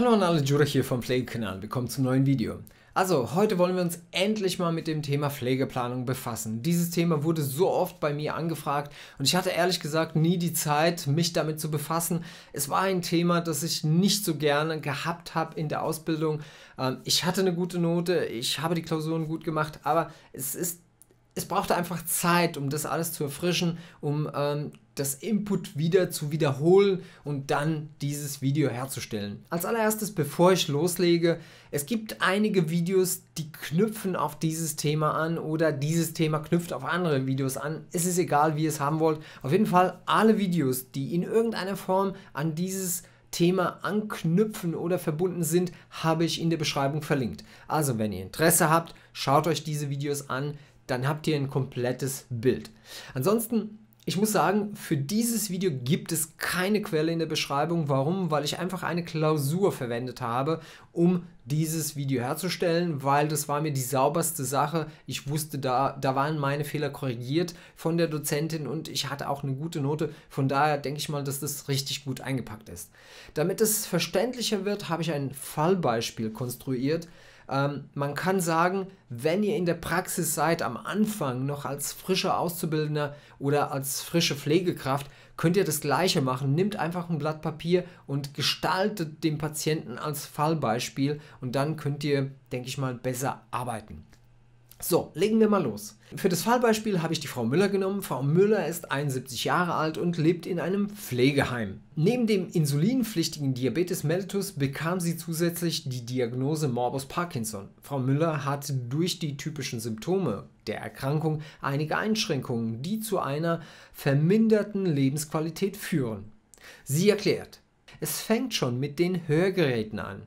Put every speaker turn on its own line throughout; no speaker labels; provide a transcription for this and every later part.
Hallo an alle Jura hier vom Pflegekanal, willkommen zum neuen Video. Also, heute wollen wir uns endlich mal mit dem Thema Pflegeplanung befassen. Dieses Thema wurde so oft bei mir angefragt und ich hatte ehrlich gesagt nie die Zeit, mich damit zu befassen. Es war ein Thema, das ich nicht so gerne gehabt habe in der Ausbildung. Ähm, ich hatte eine gute Note, ich habe die Klausuren gut gemacht, aber es ist es brauchte einfach Zeit, um das alles zu erfrischen, um ähm, das Input wieder zu wiederholen und dann dieses Video herzustellen. Als allererstes, bevor ich loslege, es gibt einige Videos, die knüpfen auf dieses Thema an oder dieses Thema knüpft auf andere Videos an. Es ist egal, wie ihr es haben wollt. Auf jeden Fall alle Videos, die in irgendeiner Form an dieses Thema anknüpfen oder verbunden sind, habe ich in der Beschreibung verlinkt. Also wenn ihr Interesse habt, schaut euch diese Videos an dann habt ihr ein komplettes Bild. Ansonsten, ich muss sagen, für dieses Video gibt es keine Quelle in der Beschreibung. Warum? Weil ich einfach eine Klausur verwendet habe, um dieses Video herzustellen, weil das war mir die sauberste Sache. Ich wusste, da, da waren meine Fehler korrigiert von der Dozentin und ich hatte auch eine gute Note. Von daher denke ich mal, dass das richtig gut eingepackt ist. Damit es verständlicher wird, habe ich ein Fallbeispiel konstruiert, ähm, man kann sagen, wenn ihr in der Praxis seid, am Anfang noch als frischer Auszubildender oder als frische Pflegekraft, könnt ihr das gleiche machen. Nimmt einfach ein Blatt Papier und gestaltet den Patienten als Fallbeispiel und dann könnt ihr, denke ich mal, besser arbeiten. So, legen wir mal los. Für das Fallbeispiel habe ich die Frau Müller genommen. Frau Müller ist 71 Jahre alt und lebt in einem Pflegeheim. Neben dem insulinpflichtigen Diabetes mellitus bekam sie zusätzlich die Diagnose Morbus Parkinson. Frau Müller hat durch die typischen Symptome der Erkrankung einige Einschränkungen, die zu einer verminderten Lebensqualität führen. Sie erklärt, es fängt schon mit den Hörgeräten an.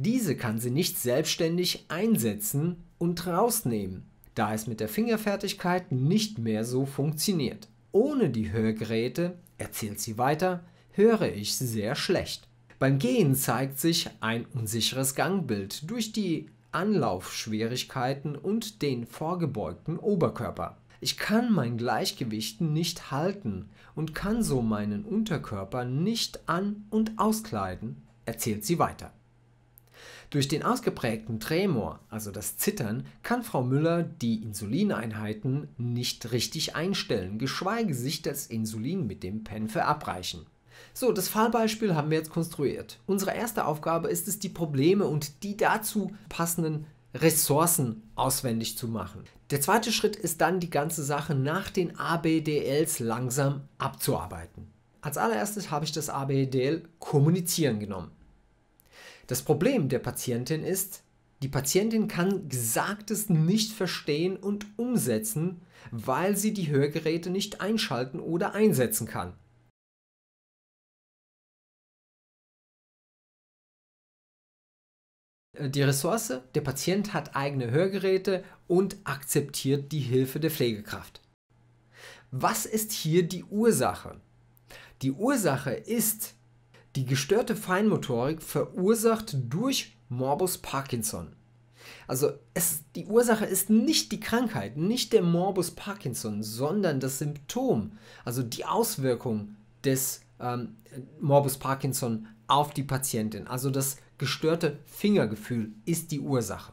Diese kann sie nicht selbstständig einsetzen und rausnehmen, da es mit der Fingerfertigkeit nicht mehr so funktioniert. Ohne die Hörgeräte, erzählt sie weiter, höre ich sehr schlecht. Beim Gehen zeigt sich ein unsicheres Gangbild durch die Anlaufschwierigkeiten und den vorgebeugten Oberkörper. Ich kann mein Gleichgewicht nicht halten und kann so meinen Unterkörper nicht an- und auskleiden, erzählt sie weiter. Durch den ausgeprägten Tremor, also das Zittern, kann Frau Müller die Insulineinheiten nicht richtig einstellen, geschweige sich das Insulin mit dem Pen verabreichen. So, das Fallbeispiel haben wir jetzt konstruiert. Unsere erste Aufgabe ist es, die Probleme und die dazu passenden Ressourcen auswendig zu machen. Der zweite Schritt ist dann, die ganze Sache nach den ABDLs langsam abzuarbeiten. Als allererstes habe ich das ABDL Kommunizieren genommen. Das Problem der Patientin ist, die Patientin kann Gesagtes nicht verstehen und umsetzen, weil sie die Hörgeräte nicht einschalten oder einsetzen kann. Die Ressource, der Patient hat eigene Hörgeräte und akzeptiert die Hilfe der Pflegekraft. Was ist hier die Ursache? Die Ursache ist, die gestörte Feinmotorik verursacht durch Morbus Parkinson. Also es, die Ursache ist nicht die Krankheit, nicht der Morbus Parkinson, sondern das Symptom, also die Auswirkung des ähm, Morbus Parkinson auf die Patientin. Also das gestörte Fingergefühl ist die Ursache.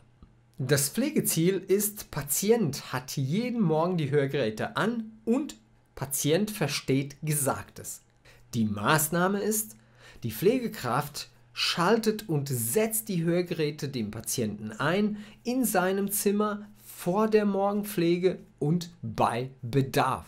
Das Pflegeziel ist, Patient hat jeden Morgen die Hörgeräte an und Patient versteht Gesagtes. Die Maßnahme ist, die Pflegekraft schaltet und setzt die Hörgeräte dem Patienten ein in seinem Zimmer vor der Morgenpflege und bei Bedarf.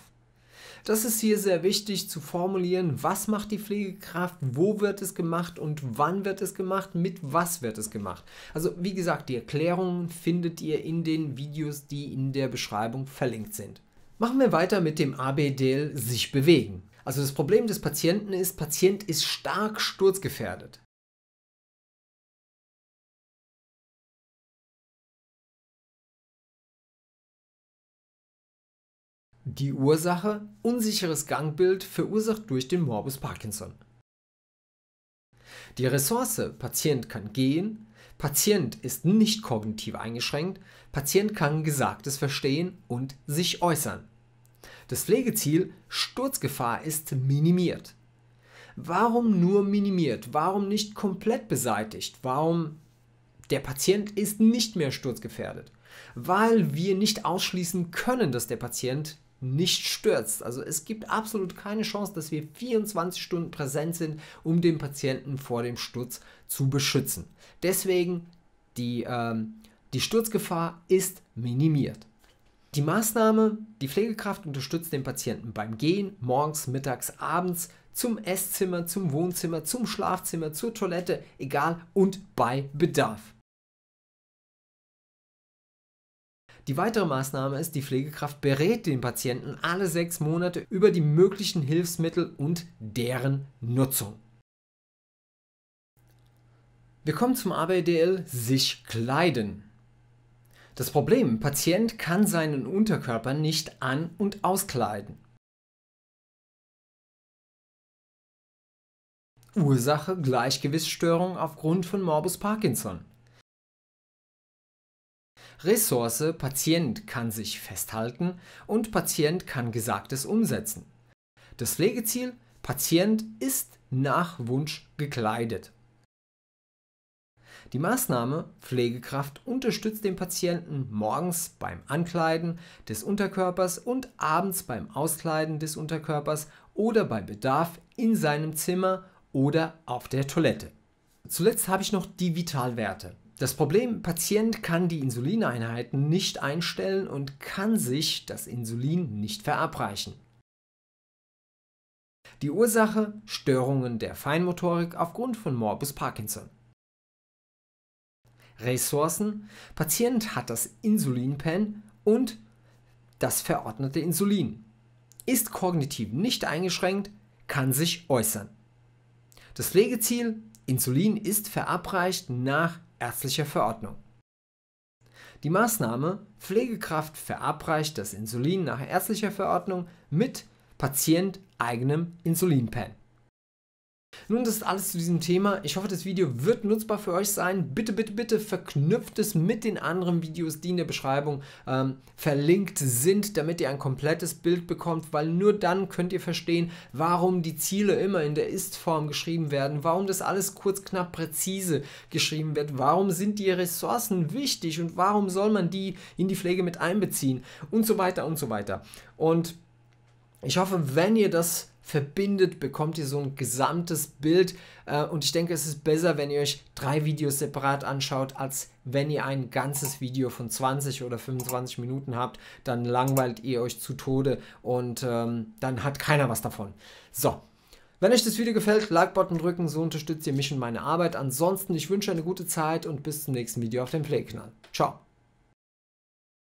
Das ist hier sehr wichtig zu formulieren, was macht die Pflegekraft, wo wird es gemacht und wann wird es gemacht, mit was wird es gemacht. Also wie gesagt, die Erklärungen findet ihr in den Videos, die in der Beschreibung verlinkt sind. Machen wir weiter mit dem ABDL sich bewegen. Also das Problem des Patienten ist, Patient ist stark sturzgefährdet. Die Ursache unsicheres Gangbild verursacht durch den Morbus Parkinson. Die Ressource Patient kann gehen, Patient ist nicht kognitiv eingeschränkt, Patient kann Gesagtes verstehen und sich äußern. Das Pflegeziel Sturzgefahr ist minimiert. Warum nur minimiert? Warum nicht komplett beseitigt? Warum der Patient ist nicht mehr sturzgefährdet? Weil wir nicht ausschließen können, dass der Patient nicht stürzt. Also es gibt absolut keine Chance, dass wir 24 Stunden präsent sind, um den Patienten vor dem Sturz zu beschützen. Deswegen die, ähm, die Sturzgefahr ist minimiert. Die Maßnahme, die Pflegekraft unterstützt den Patienten beim Gehen, morgens, mittags, abends, zum Esszimmer, zum Wohnzimmer, zum Schlafzimmer, zur Toilette, egal und bei Bedarf. Die weitere Maßnahme ist, die Pflegekraft berät den Patienten alle sechs Monate über die möglichen Hilfsmittel und deren Nutzung. Wir kommen zum ABDL sich kleiden. Das Problem, Patient kann seinen Unterkörper nicht an- und auskleiden. Ursache Gleichgewichtsstörung aufgrund von Morbus Parkinson. Ressource Patient kann sich festhalten und Patient kann Gesagtes umsetzen. Das Pflegeziel Patient ist nach Wunsch gekleidet. Die Maßnahme Pflegekraft unterstützt den Patienten morgens beim Ankleiden des Unterkörpers und abends beim Auskleiden des Unterkörpers oder bei Bedarf in seinem Zimmer oder auf der Toilette. Zuletzt habe ich noch die Vitalwerte. Das Problem, Patient kann die Insulineinheiten nicht einstellen und kann sich das Insulin nicht verabreichen. Die Ursache Störungen der Feinmotorik aufgrund von Morbus Parkinson. Ressourcen Patient hat das Insulinpen und das verordnete Insulin. Ist kognitiv nicht eingeschränkt, kann sich äußern. Das Pflegeziel Insulin ist verabreicht nach ärztlicher Verordnung. Die Maßnahme Pflegekraft verabreicht das Insulin nach ärztlicher Verordnung mit Patient eigenem Insulinpen. Nun, das ist alles zu diesem Thema. Ich hoffe, das Video wird nutzbar für euch sein. Bitte, bitte, bitte verknüpft es mit den anderen Videos, die in der Beschreibung ähm, verlinkt sind, damit ihr ein komplettes Bild bekommt, weil nur dann könnt ihr verstehen, warum die Ziele immer in der Ist-Form geschrieben werden, warum das alles kurz, knapp, präzise geschrieben wird, warum sind die Ressourcen wichtig und warum soll man die in die Pflege mit einbeziehen und so weiter und so weiter. Und ich hoffe, wenn ihr das verbindet, bekommt ihr so ein gesamtes Bild. Äh, und ich denke, es ist besser, wenn ihr euch drei Videos separat anschaut, als wenn ihr ein ganzes Video von 20 oder 25 Minuten habt. Dann langweilt ihr euch zu Tode und ähm, dann hat keiner was davon. So. Wenn euch das Video gefällt, Like-Button drücken, so unterstützt ihr mich und meine Arbeit. Ansonsten, ich wünsche eine gute Zeit und bis zum nächsten Video auf dem Play-Kanal. Ciao.